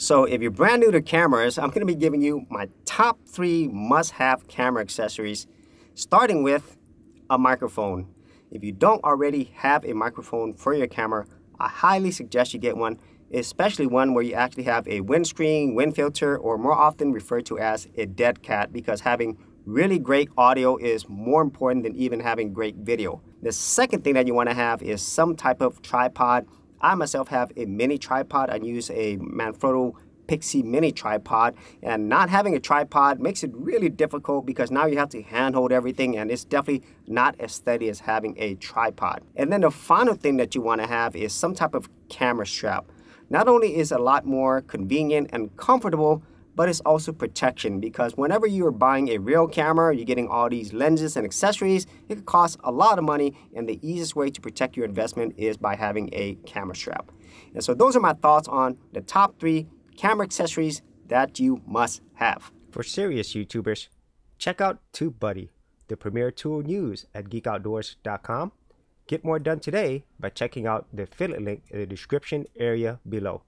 So if you're brand new to cameras, I'm going to be giving you my top three must-have camera accessories, starting with a microphone. If you don't already have a microphone for your camera, I highly suggest you get one, especially one where you actually have a windscreen, wind filter, or more often referred to as a dead cat because having really great audio is more important than even having great video. The second thing that you want to have is some type of tripod I myself have a mini tripod. I use a Manfrotto Pixi mini tripod and not having a tripod makes it really difficult because now you have to handhold everything and it's definitely not as steady as having a tripod. And then the final thing that you want to have is some type of camera strap. Not only is it a lot more convenient and comfortable, but it's also protection because whenever you're buying a real camera, you're getting all these lenses and accessories, it could cost a lot of money and the easiest way to protect your investment is by having a camera strap. And so those are my thoughts on the top three camera accessories that you must have. For serious YouTubers, check out TubeBuddy, the premier tool news at geekoutdoors.com. Get more done today by checking out the affiliate link in the description area below.